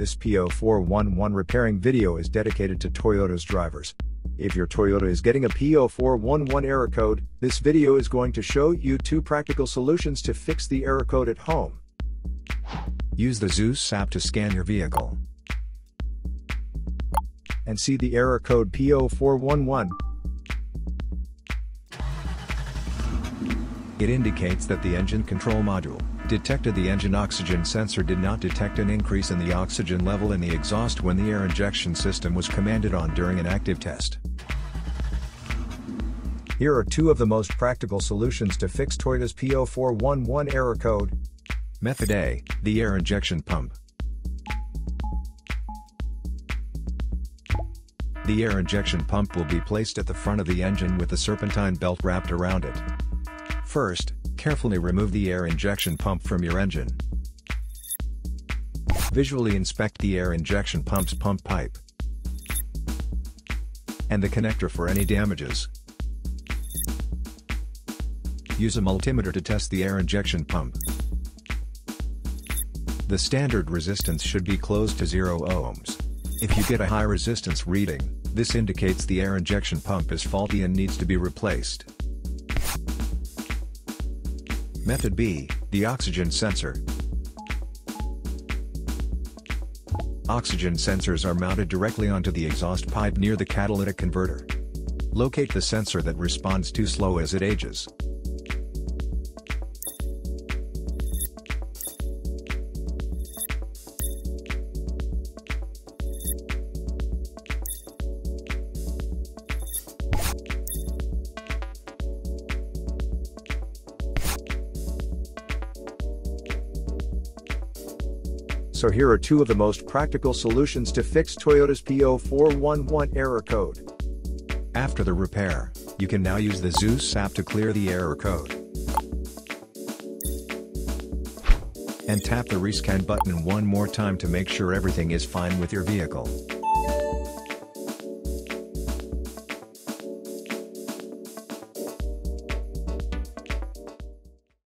This P0411 repairing video is dedicated to Toyota's drivers. If your Toyota is getting a P0411 error code, this video is going to show you two practical solutions to fix the error code at home. Use the ZUS app to scan your vehicle and see the error code P0411. It indicates that the engine control module detected the engine oxygen sensor did not detect an increase in the oxygen level in the exhaust when the air injection system was commanded on during an active test. Here are two of the most practical solutions to fix Toyota's P0411 error code. Method A, the air injection pump. The air injection pump will be placed at the front of the engine with the serpentine belt wrapped around it. First, carefully remove the air injection pump from your engine. Visually inspect the air injection pump's pump pipe and the connector for any damages. Use a multimeter to test the air injection pump. The standard resistance should be close to 0 ohms. If you get a high resistance reading, this indicates the air injection pump is faulty and needs to be replaced. Method B, the oxygen sensor. Oxygen sensors are mounted directly onto the exhaust pipe near the catalytic converter. Locate the sensor that responds too slow as it ages. So here are two of the most practical solutions to fix Toyota's P0411 error code. After the repair, you can now use the ZUS app to clear the error code. And tap the rescan button one more time to make sure everything is fine with your vehicle.